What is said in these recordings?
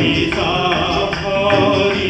Sita Hari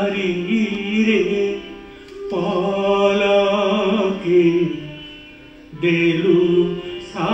அறியீரே பாலாக்கி தேலு சா